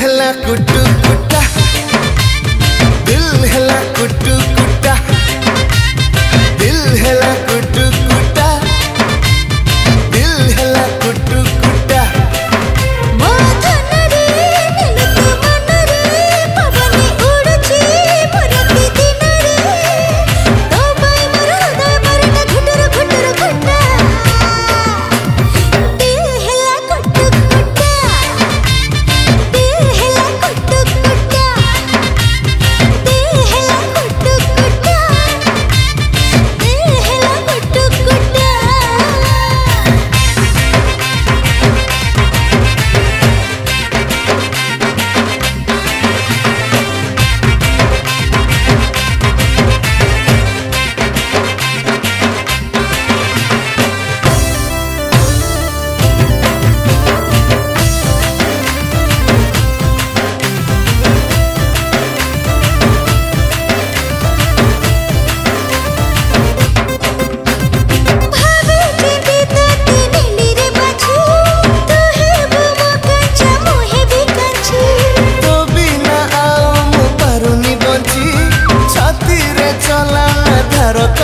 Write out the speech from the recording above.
हिला कुटू कुटा दिल हिला कुटू कुटा दिल हिला कुटू народ.